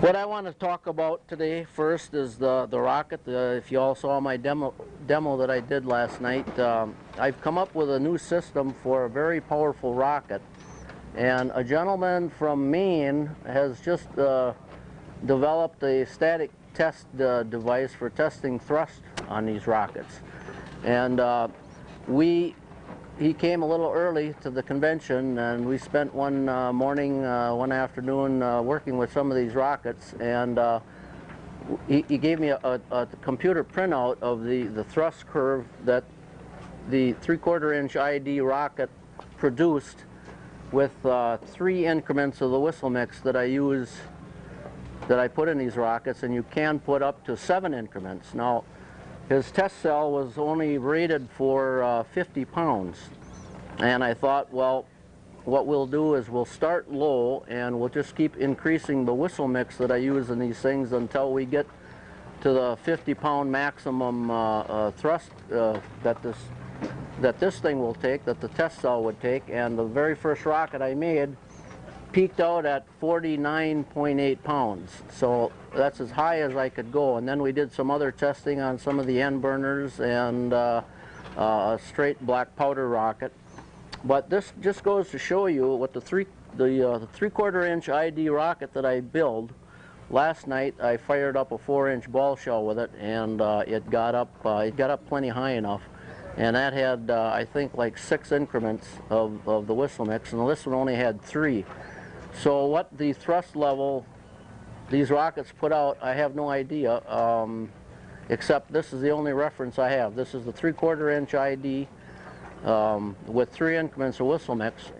What I want to talk about today first is the, the rocket. Uh, if you all saw my demo, demo that I did last night, um, I've come up with a new system for a very powerful rocket. And a gentleman from Maine has just uh, developed a static test uh, device for testing thrust on these rockets. And uh, we he came a little early to the convention and we spent one uh, morning, uh, one afternoon uh, working with some of these rockets and uh, he, he gave me a, a, a computer printout of the, the thrust curve that the three-quarter inch ID rocket produced with uh, three increments of the whistle mix that I use, that I put in these rockets and you can put up to seven increments. Now, his test cell was only rated for uh, 50 pounds. And I thought, well, what we'll do is we'll start low and we'll just keep increasing the whistle mix that I use in these things until we get to the 50 pound maximum uh, uh, thrust uh, that this that this thing will take, that the test cell would take. And the very first rocket I made peaked out at 49.8 pounds. So that's as high as I could go. And then we did some other testing on some of the end burners and uh, uh, a straight black powder rocket. But this just goes to show you what the three the, uh, the three-quarter inch ID rocket that I build. Last night I fired up a four-inch ball shell with it, and uh, it got up uh, it got up plenty high enough. And that had, uh, I think, like six increments of, of the whistle mix, and this one only had three. So what the thrust level these rockets put out, I have no idea, um, except this is the only reference I have. This is the three-quarter inch ID um, with three increments of whistle mix.